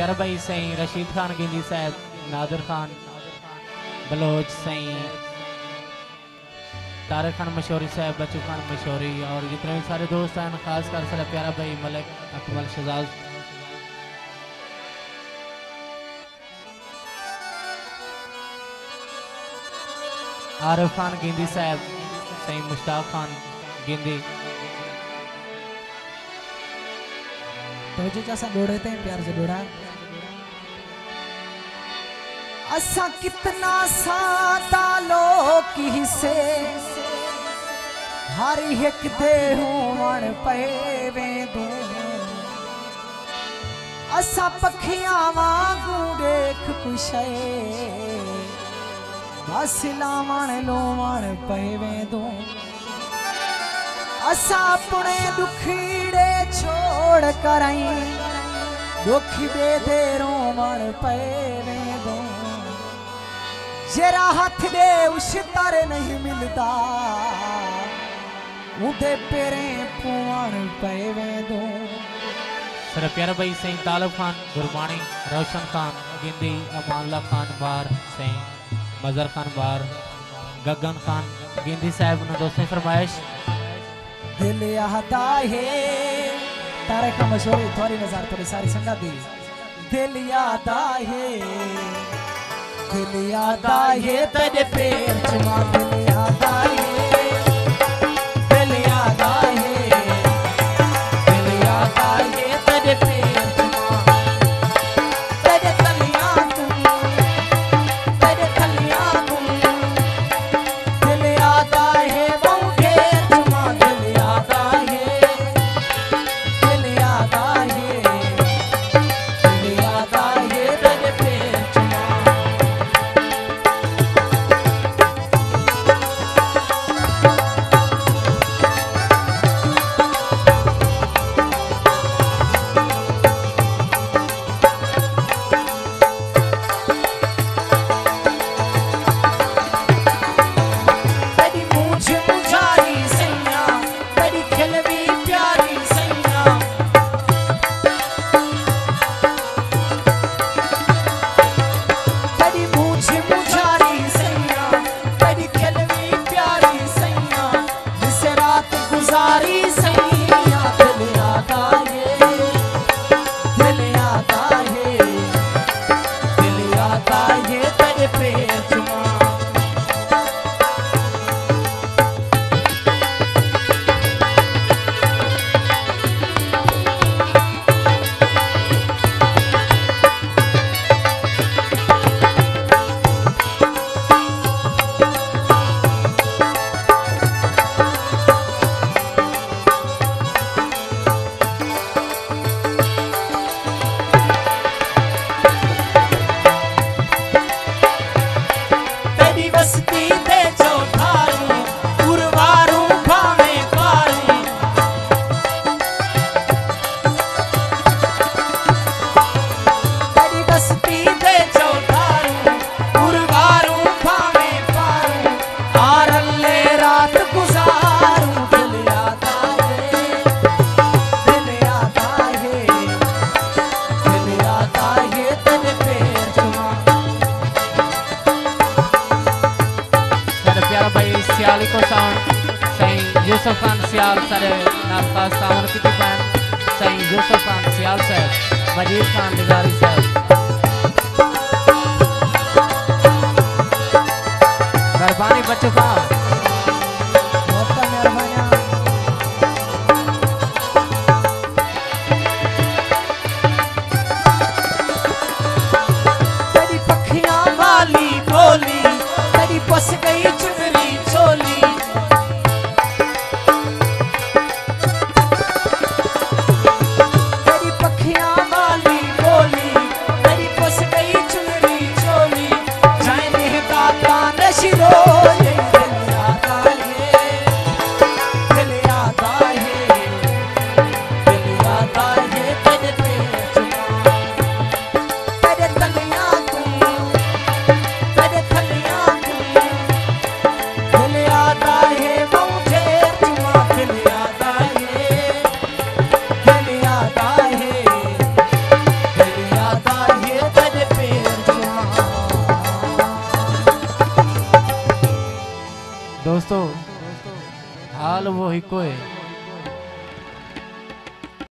प्यारा भाई सही, रशीद खान, गिंदी साहब, नादिर खान, बलोच सही, तारक खान मशोरी साहब, बच्चू खान मशोरी और जितने भी सारे दोस्त हैं खास कर सारा प्यारा भाई, मलिक, अकमल, शहजाद। आरिफ खान, गिंदी साहब, सही, मुश्ताक खान, गिंदी। तो जो जैसा डोड़े थे, प्यार से डोड़ा असा कितना सादा लोग से हर एक दे होवण पे वेंदू। असा पखियाँ वांगू देख कुशे बस लावण लोवण पे वेंदू। असा अपने दुखीड़े छोड़ कराई। दुखी बेदे रोमण पे वेंदो। जरा हथ दे उस तर नहीं मिलता। उदे पेरे पुवण पे वेंदो। सर प्यारा भाई सही तालब खान गुरबाणी रोशन खान गिंदी अमानुल्ला खान बार सही मजर खान बार गगन खान गिंदी साहब ने दोस्तों फरमाइश दिल आता है तारे का मशहूर थोड़ी नज़र थोड़ी सारी संगा दी। दिल याद आए, दिल याद आए तेरे पे चुमा दिल सही यूसुफ खान सियाल सर नाम खास साउंड की दुकान सही Khan Nigari साहब मेहरबानी बच्चों का दोस्तों हाल वो ही कोई।